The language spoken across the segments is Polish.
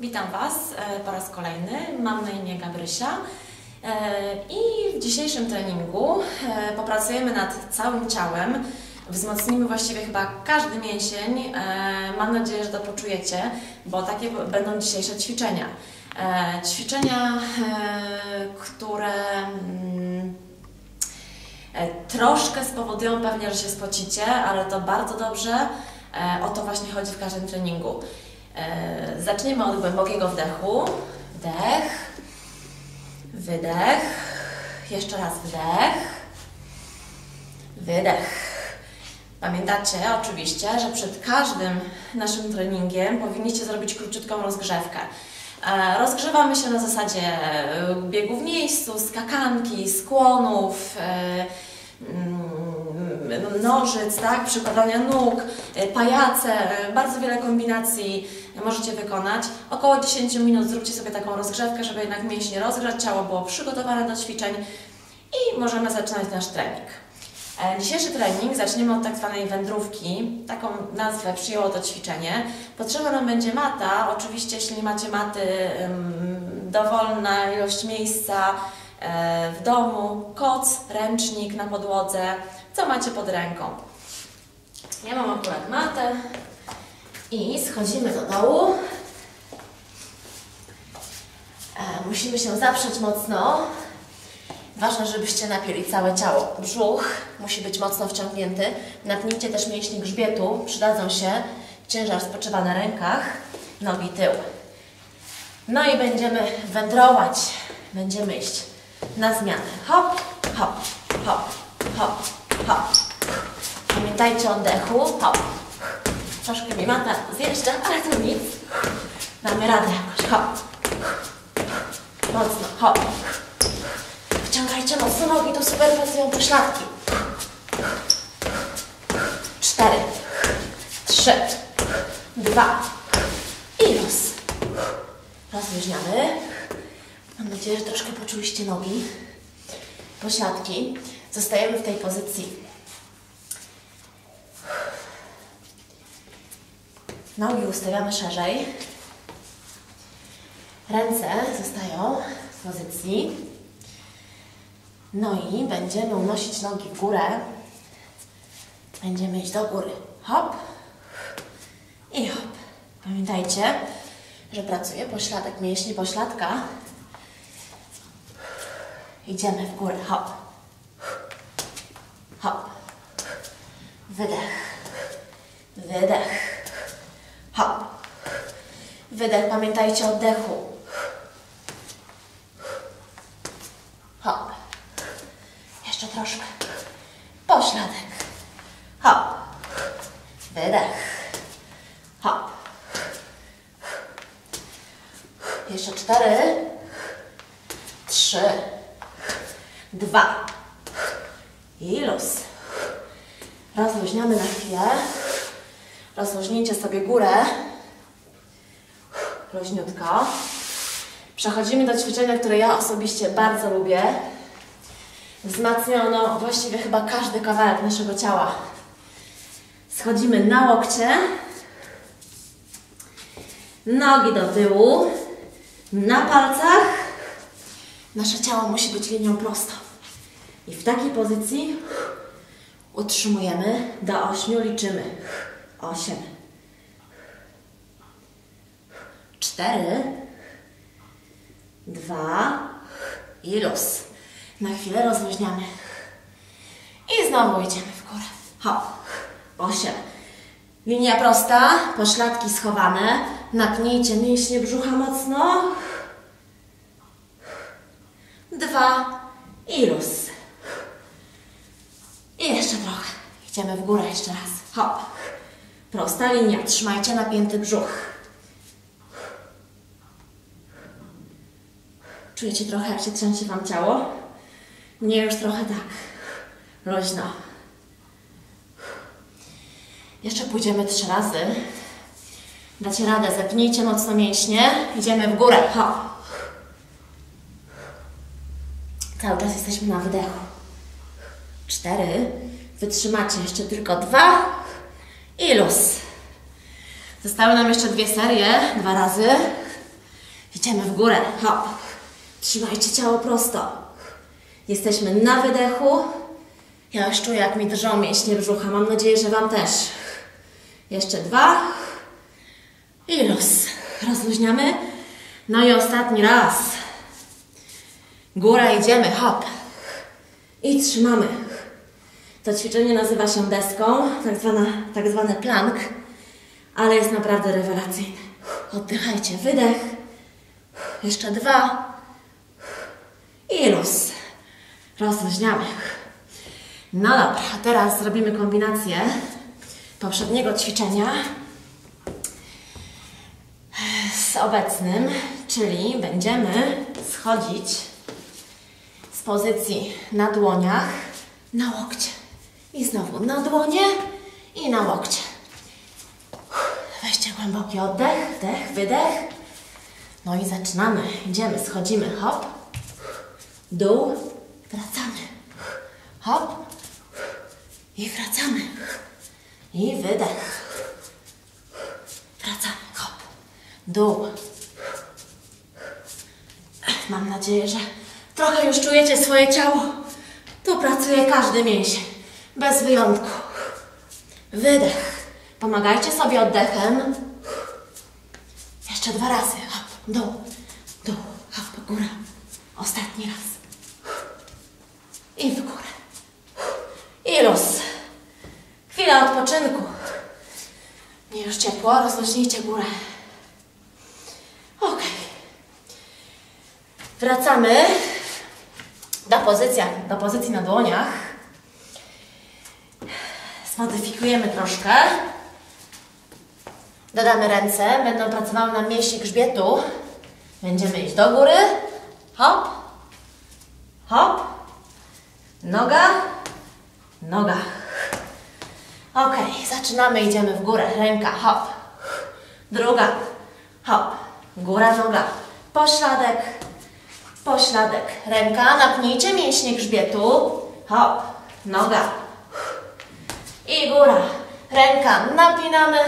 Witam Was e, po raz kolejny. Mam na imię Gabrysia e, i w dzisiejszym treningu e, popracujemy nad całym ciałem. Wzmocnimy właściwie chyba każdy mięsień. Mam nadzieję, że to poczujecie, bo takie będą dzisiejsze ćwiczenia. Ćwiczenia, które mm, troszkę spowodują pewnie, że się spocicie, ale to bardzo dobrze. O to właśnie chodzi w każdym treningu. E, zaczniemy od głębokiego wdechu. Wdech, wydech, jeszcze raz wdech, wydech. Pamiętacie oczywiście, że przed każdym naszym treningiem powinniście zrobić króciutką rozgrzewkę. E, rozgrzewamy się na zasadzie biegu w miejscu, skakanki, skłonów, e, mm, nożyc, tak, przykładania nóg, pajace, bardzo wiele kombinacji możecie wykonać. Około 10 minut zróbcie sobie taką rozgrzewkę, żeby jednak mięśnie rozgrzać, ciało było przygotowane do ćwiczeń i możemy zaczynać nasz trening. E, dzisiejszy trening zaczniemy od tak zwanej wędrówki. Taką nazwę przyjęło to ćwiczenie. Potrzebna nam będzie mata. Oczywiście, jeśli macie maty, dowolna ilość miejsca e, w domu, koc, ręcznik na podłodze, co macie pod ręką. Ja mam akurat matę, i schodzimy do dołu. E, musimy się zaprzeć mocno. Ważne, żebyście napięli całe ciało. Brzuch musi być mocno wciągnięty. Napnijcie też mięśnie grzbietu. Przydadzą się. Ciężar spoczywa na rękach. Nogi tył. No i będziemy wędrować. Będziemy iść na zmianę. Hop, hop, hop, hop, hop. Pamiętajcie o oddechu. Hop, Troszkę mi mata zjeżdża, ale to nic. Damy radę jakoś. Hop. Mocno. Hop. Wciągajcie mocno nogi, to super pracują pośladki. Cztery. Trzy. Dwa. I luz. Rozluźniamy. Mam nadzieję, że troszkę poczuliście nogi. Pośladki. Zostajemy w tej pozycji Nogi ustawiamy szerzej. Ręce zostają w pozycji. No i będziemy unosić nogi w górę. Będziemy iść do góry. Hop i hop. Pamiętajcie, że pracuje pośladek mięśni pośladka. Idziemy w górę. Hop. Hop. Wydech. Wydech. Hop. Wydech, pamiętajcie o oddechu. Hop. Jeszcze troszkę. Pośladek. Hop. Wydech. Hop. Jeszcze cztery. Trzy. Dwa. I luz. Rozluźniamy na chwilę. Rozluźnijcie sobie górę. Luźniutko. Przechodzimy do ćwiczenia, które ja osobiście bardzo lubię. Wzmacniono właściwie chyba każdy kawałek naszego ciała. Schodzimy na łokcie. Nogi do tyłu. Na palcach. Nasze ciało musi być linią prostą. I w takiej pozycji utrzymujemy do ośmiu, liczymy osiem, cztery, dwa i luz. Na chwilę rozluźniamy. I znowu idziemy w górę. Hop, osiem. Linia prosta, pośladki schowane. Napnijcie mięśnie brzucha mocno. Dwa i luz. I jeszcze trochę. Idziemy w górę jeszcze raz. Hop. Prosta linia. Trzymajcie napięty brzuch. Czujecie trochę, jak się trzęsie Wam ciało? Nie, już trochę tak. Luźno. Jeszcze pójdziemy trzy razy. Dacie radę, zepnijcie mocno mięśnie. Idziemy w górę. Ho. Cały czas jesteśmy na wydechu. Cztery. Wytrzymacie jeszcze tylko dwa. I luz. Zostały nam jeszcze dwie serie, dwa razy. Idziemy w górę. Hop. Trzymajcie ciało prosto. Jesteśmy na wydechu. Ja już czuję, jak mi drżą mięśnie brzucha. Mam nadzieję, że Wam też. Jeszcze dwa. I luz. Rozluźniamy. No i ostatni raz. Góra, idziemy. Hop. I trzymamy. To ćwiczenie nazywa się deską, tak, zwana, tak zwany plank, ale jest naprawdę rewelacyjne. Oddychajcie, wydech. Jeszcze dwa. I luz. Rozluźniamy. No dobra, teraz zrobimy kombinację poprzedniego ćwiczenia z obecnym, czyli będziemy schodzić pozycji na dłoniach na łokcie. I znowu na dłonie i na łokcie. Weźcie głęboki oddech, wdech, wydech. No i zaczynamy. Idziemy, schodzimy, hop, dół, wracamy, hop i wracamy. I wydech. Wracamy, hop, dół. Mam nadzieję, że trochę już czujecie swoje ciało. Tu pracuje każdy mięsień, bez wyjątku. Wydech. Pomagajcie sobie oddechem. Jeszcze dwa razy. Hop, dół, dół, hop, góra. Ostatni raz. I w górę. I luz. Chwila odpoczynku. Nie już ciepło, rozluźnijcie górę. Ok. Wracamy do, pozycja, do pozycji na dłoniach. Zmodyfikujemy troszkę. Dodamy ręce, będą pracowały na mięśnie grzbietu. Będziemy iść do góry. Hop, hop, noga, noga. Ok, zaczynamy, idziemy w górę. Ręka, hop, druga, hop, góra, noga, pośladek, pośladek, ręka, napnijcie mięśnie grzbietu, hop, noga. I góra, ręka, napinamy,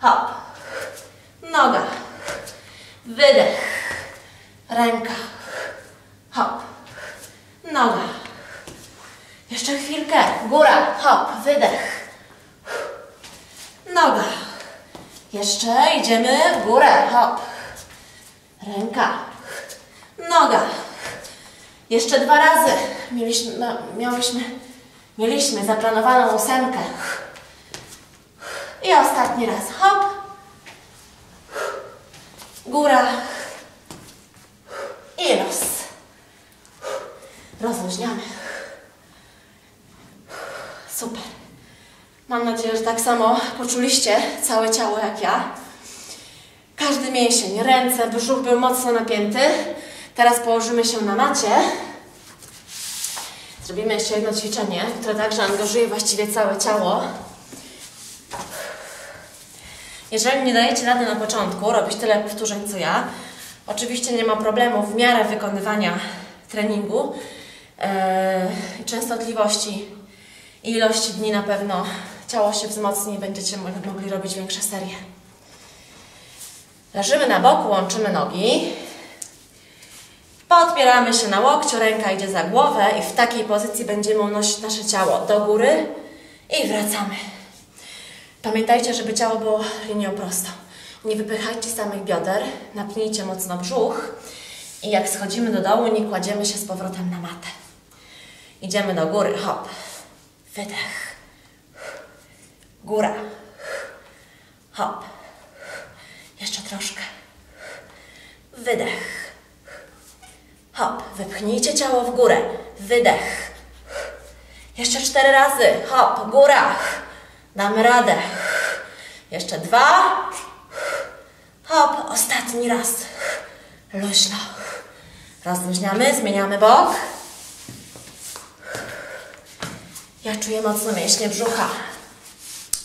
hop, noga, wydech, ręka, hop, noga, jeszcze chwilkę, góra, hop, wydech, noga, jeszcze idziemy w górę, hop, ręka, noga. Jeszcze dwa razy. Mieliśmy, miałyśmy, mieliśmy zaplanowaną ósemkę. I ostatni raz. Hop. Góra. I los. Rozluźniamy. Super. Mam nadzieję, że tak samo poczuliście całe ciało jak ja. Każdy mięsień, ręce, brzuch był mocno napięty. Teraz położymy się na macie. Zrobimy jeszcze jedno ćwiczenie, które także angażuje właściwie całe ciało. Jeżeli nie dajecie rady na początku robić tyle powtórzeń co ja, oczywiście nie ma problemu w miarę wykonywania treningu yy, częstotliwości i ilości dni na pewno ciało się wzmocni i będziecie mo- mogli robić większe serie. Leżymy na boku, łączymy nogi. Podpieramy się na łokciu, ręka idzie za głowę i w takiej pozycji będziemy unosić nasze ciało do góry. I wracamy. Pamiętajcie, żeby ciało było linią prostą. Nie wypychajcie samych bioder, napnijcie mocno brzuch i jak schodzimy do dołu, nie kładziemy się z powrotem na matę. Idziemy do góry, hop, wydech, góra, hop, jeszcze troszkę, wydech, hop, wypchnijcie ciało w górę, wydech, jeszcze cztery razy, hop, góra, damy radę, jeszcze dwa, hop, ostatni raz, luźno, rozluźniamy, zmieniamy bok, ja czuję mocno mięśnie brzucha.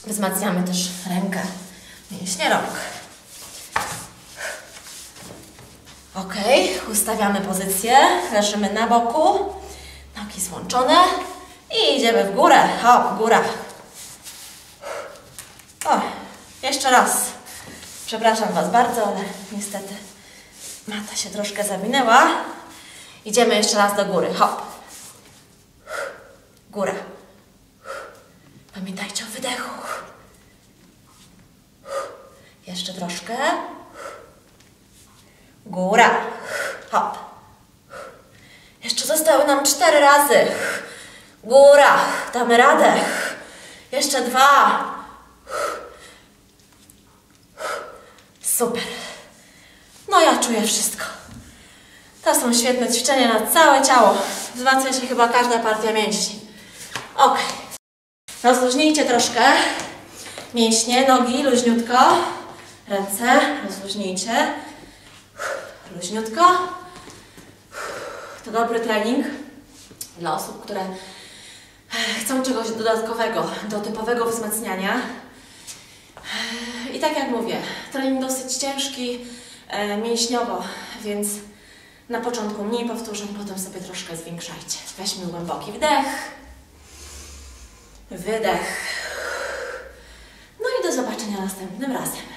Wzmacniamy też rękę, mięśnie rąk. Ok, ustawiamy pozycję, leżymy na boku, nogi złączone i idziemy w górę. Hop, góra. O, jeszcze raz. Przepraszam Was bardzo, ale niestety Mata się troszkę zawinęła. Idziemy jeszcze raz do góry. Hop. Góra. Pamiętajcie o wydechu. Jeszcze troszkę. Góra. Hop. Jeszcze zostały nam cztery razy. Góra. Damy radę. Jeszcze dwa. Super. No ja czuję wszystko. To są świetne ćwiczenia na całe ciało. Wzmacnia się chyba każda partia mięśni. Ok. Rozluźnijcie troszkę mięśnie, nogi, luźniutko. Ręce, rozluźnijcie. Luźniutko. To dobry trening dla osób, które chcą czegoś dodatkowego do typowego wzmacniania. I tak jak mówię, trening dosyć ciężki e, mięśniowo, więc na początku mniej powtórzeń, potem sobie troszkę zwiększajcie. Weźmy głęboki wdech, wydech. No i do zobaczenia następnym razem.